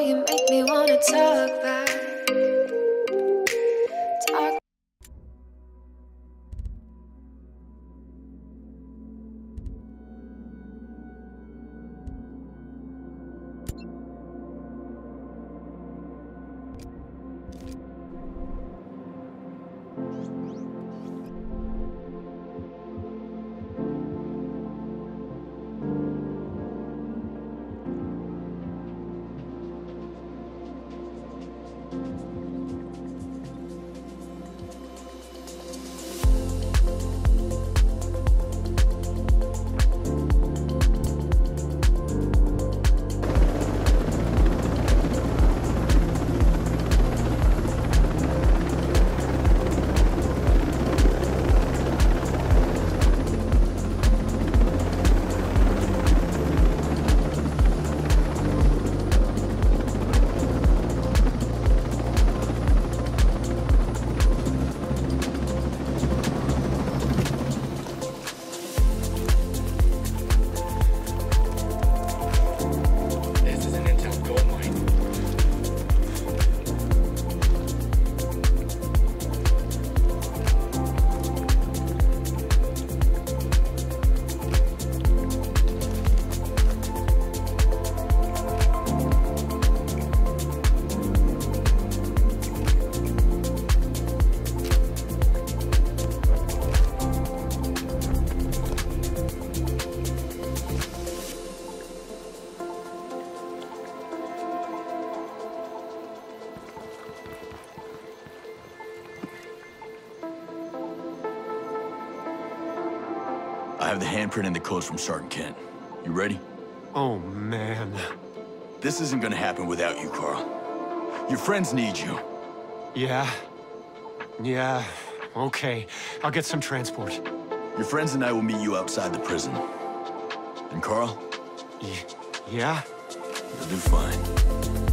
you make me wanna talk back. Have the handprint and the codes from Sergeant Kent. You ready? Oh, man. This isn't gonna happen without you, Carl. Your friends need you. Yeah. Yeah. Okay. I'll get some transport. Your friends and I will meet you outside the prison. And Carl, Y- yeah? you'll do fine.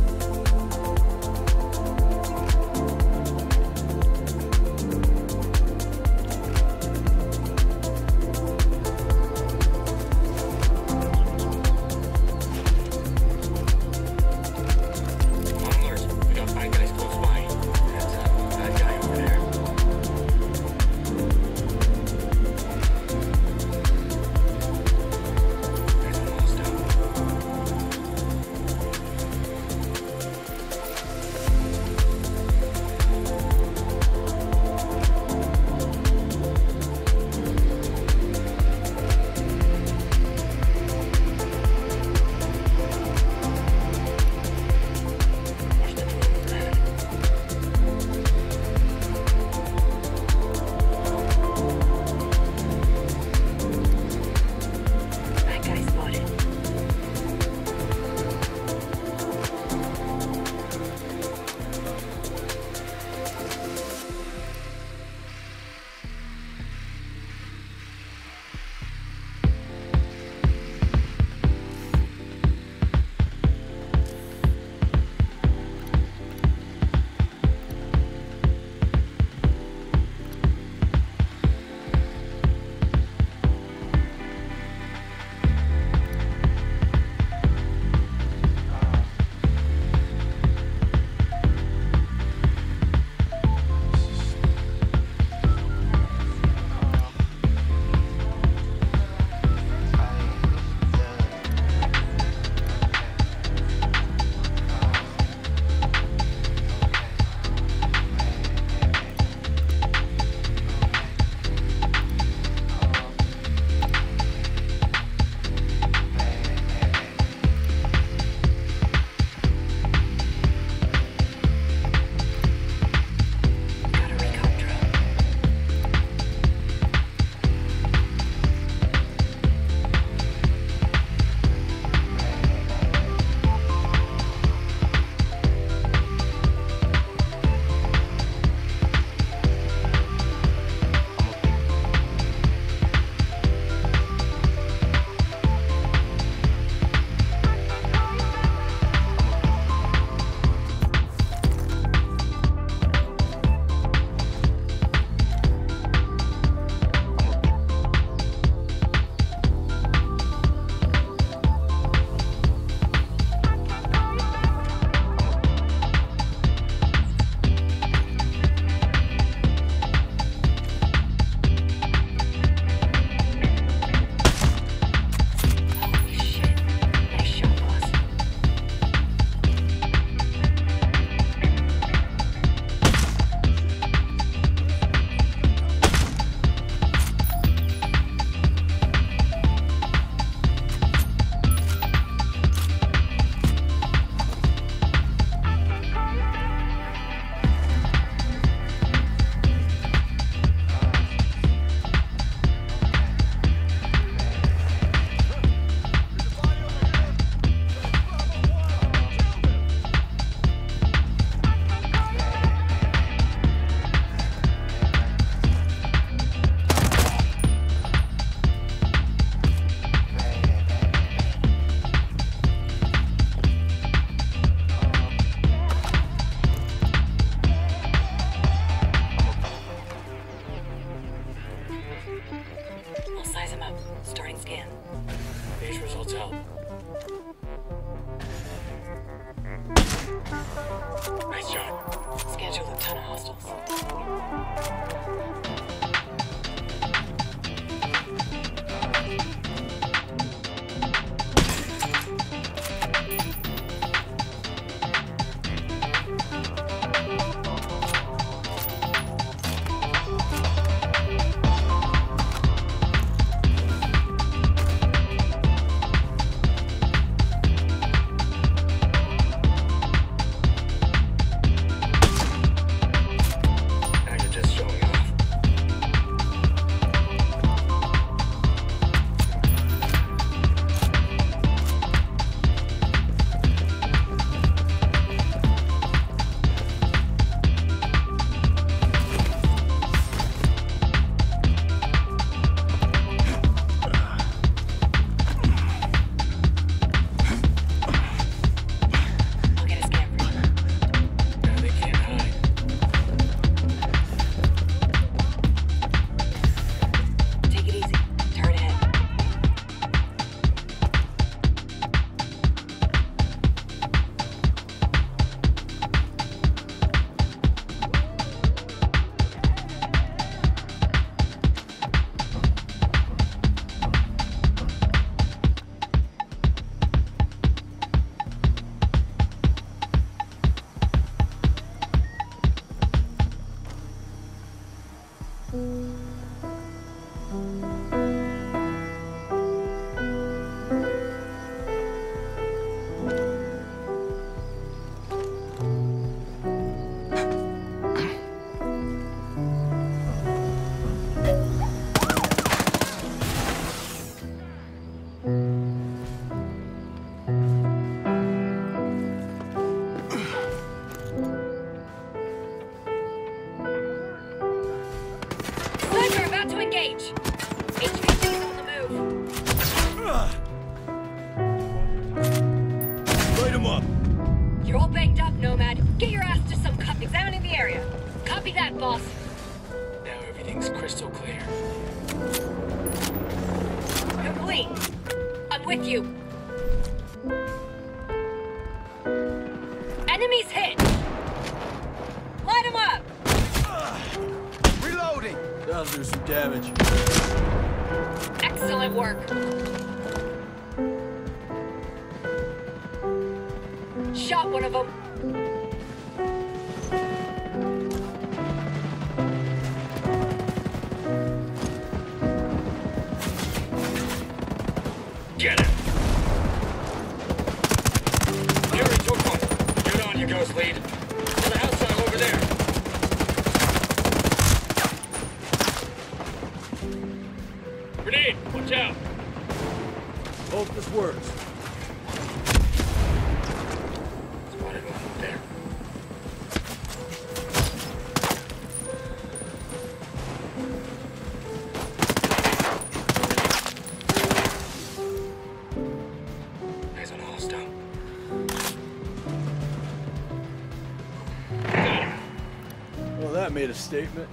Nice job. Schedule a ton of hostiles. Shot one of them. Get it. Fury took one. Get on you, Ghost Lead. statement.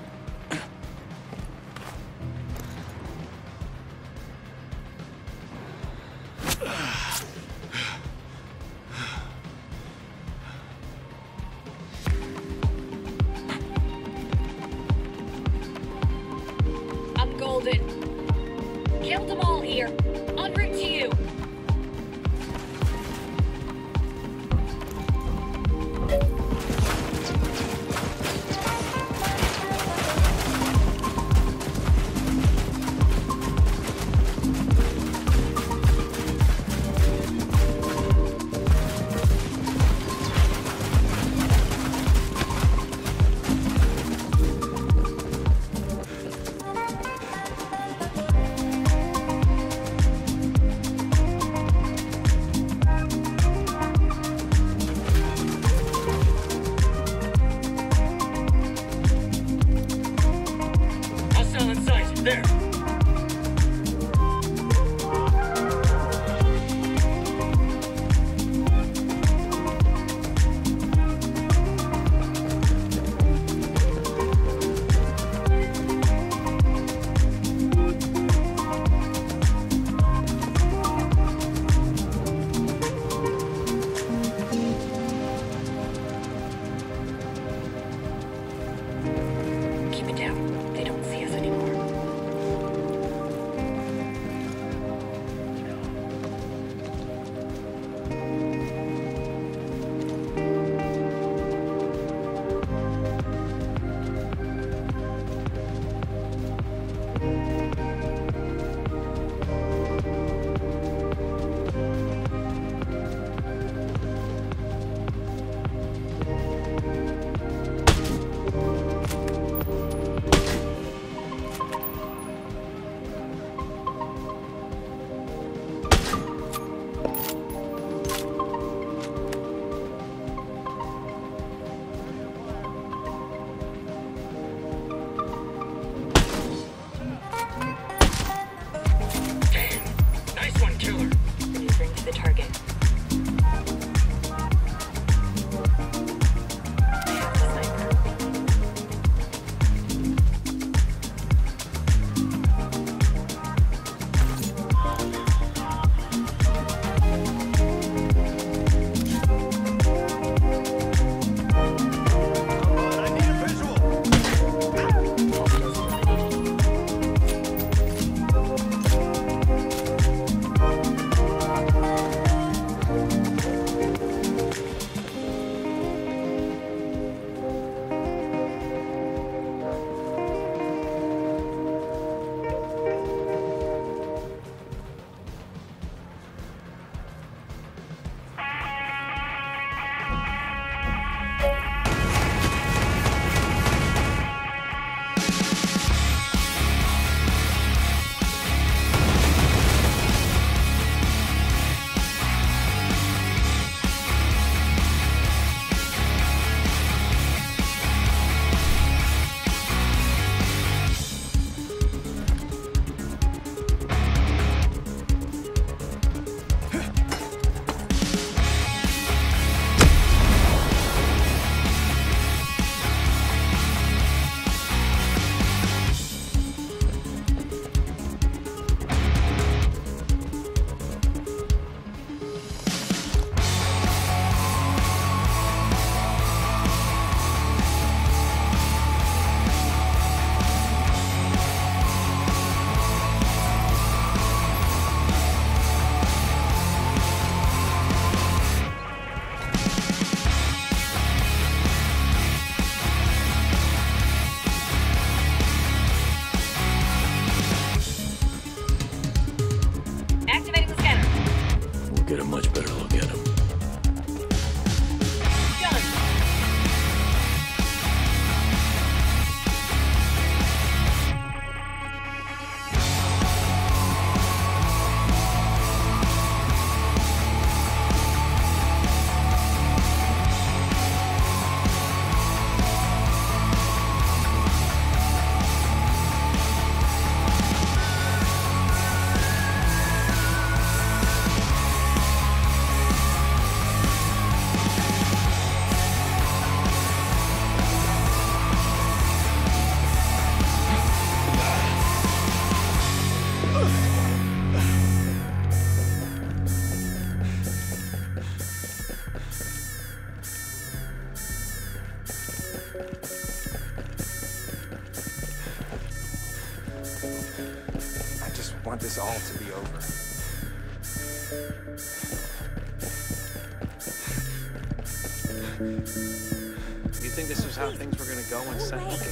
Think this is how things were gonna go when Sentinel came?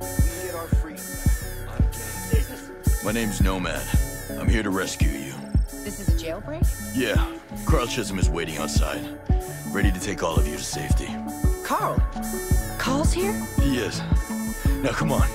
We get our freedom back. My name's Nomad. I'm here to rescue you. This is a jailbreak? Yeah, Carl Chisholm is waiting outside, ready to take all of you to safety. Carl. Carl's here? He is. Now come on.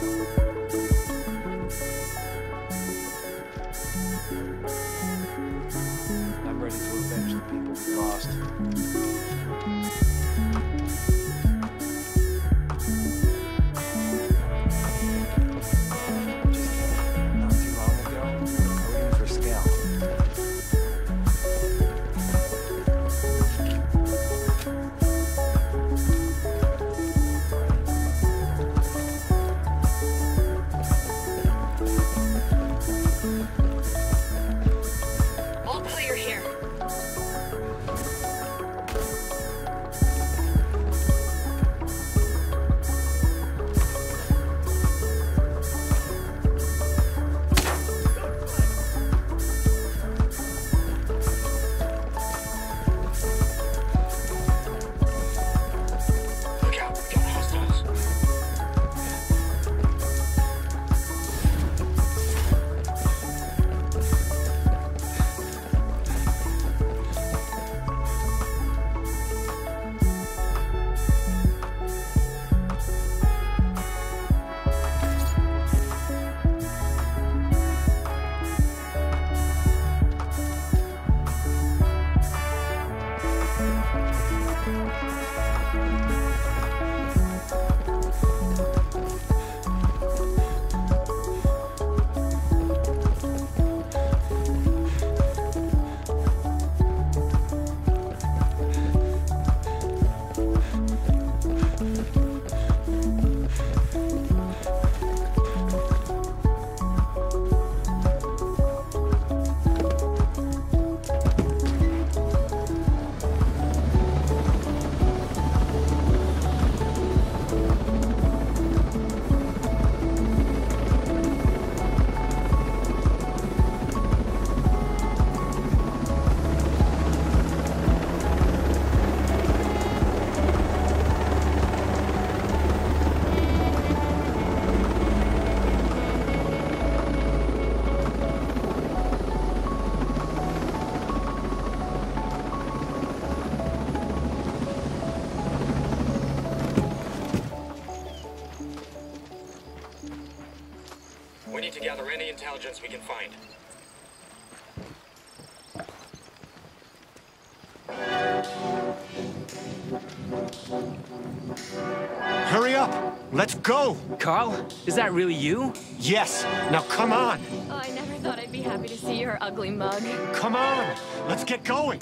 Intelligence we can find. Hurry up! Let's go! Carl, is that really you? Yes! Now come on! Oh, I never thought I'd be happy to see your ugly mug. Come on! Let's get going!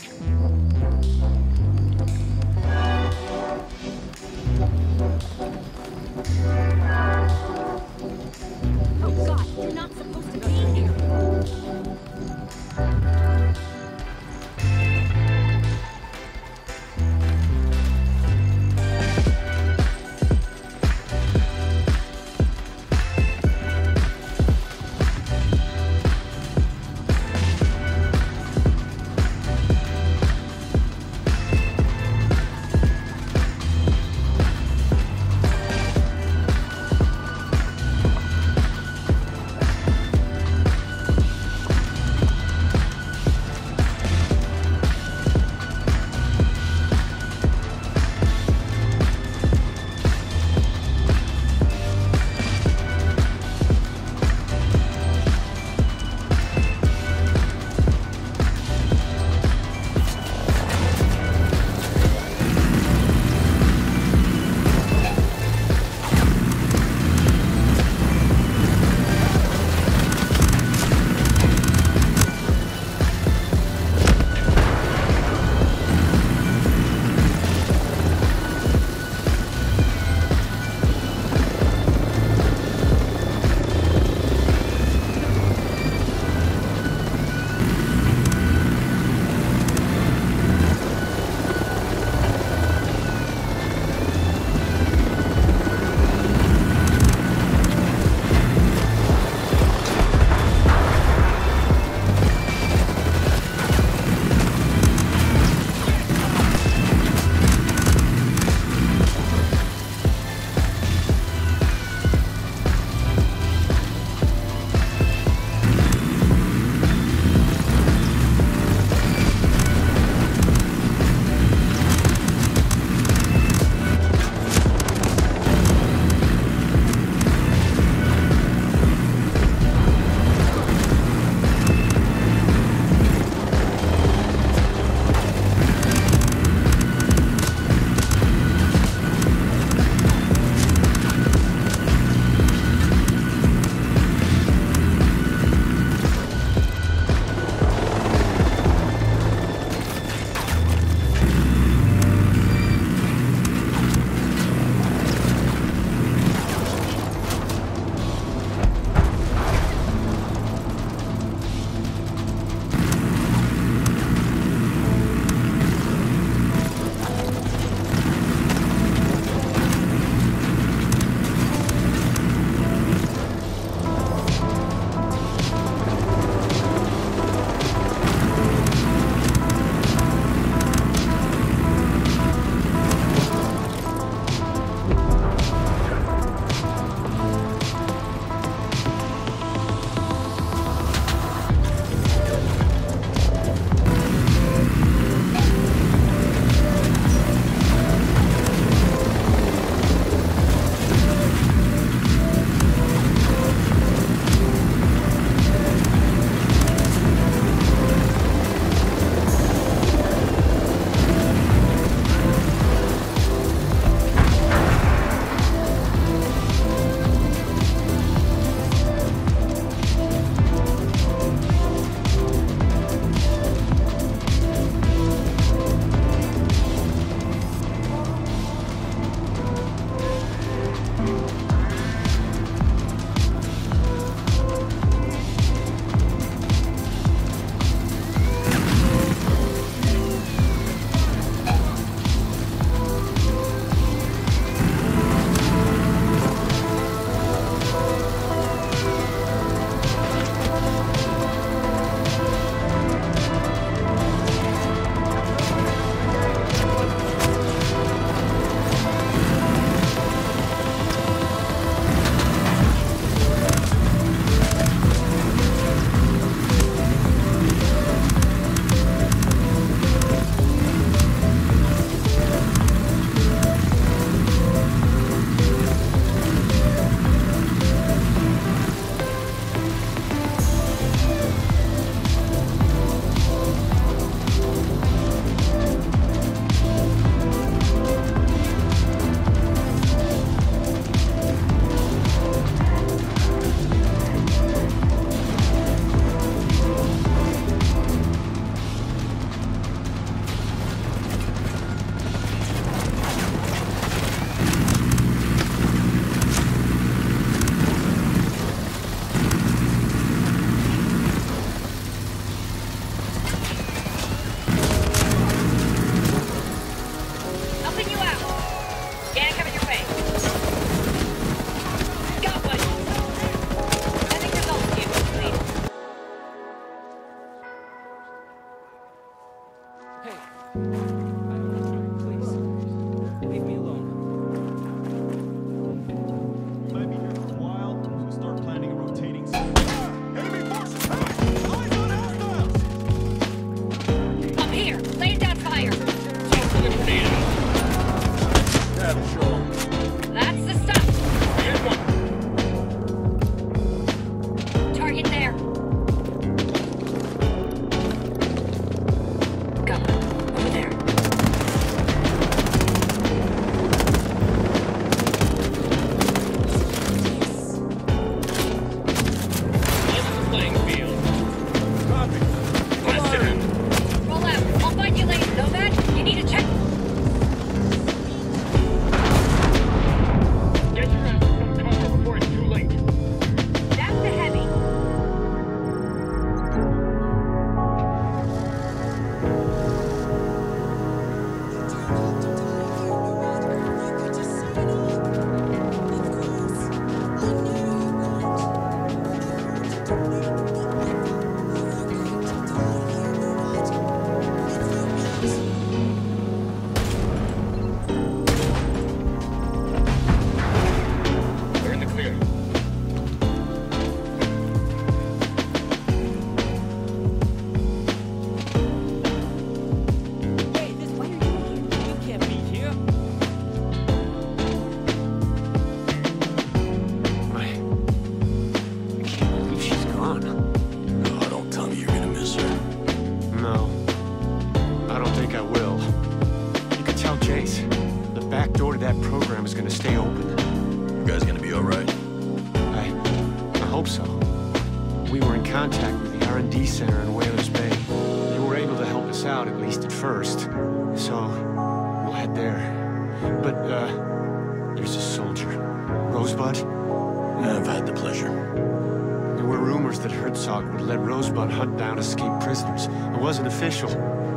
prisoners. It wasn't official,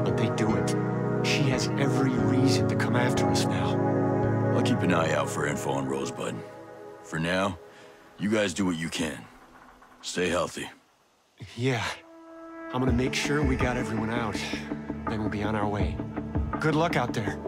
but they do it. She has every reason to come after us now. I'll keep an eye out for info on Rosebud. For now, you guys do what you can. Stay healthy. Yeah. I'm gonna make sure we got everyone out. Then we'll be on our way. Good luck out there.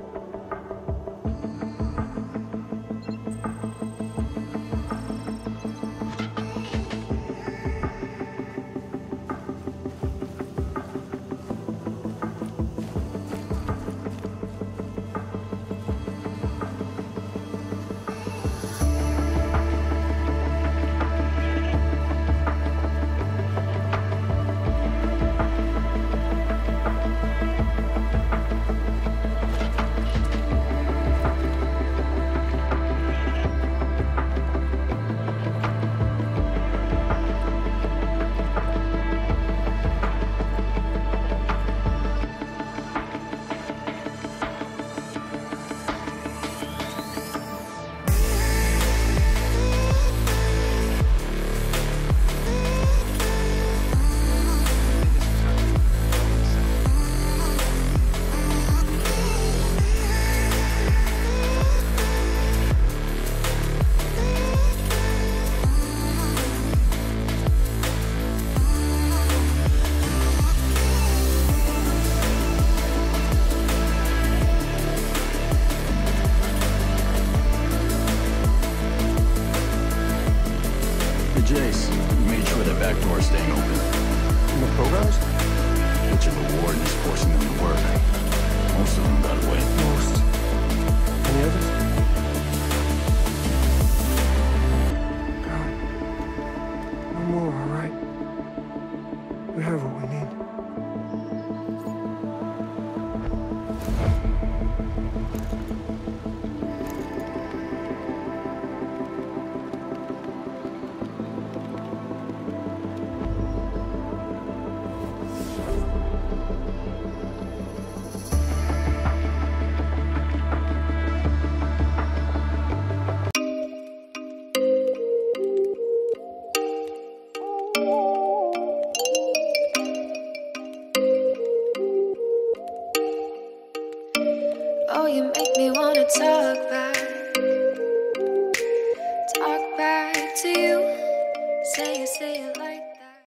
that way most. Any others?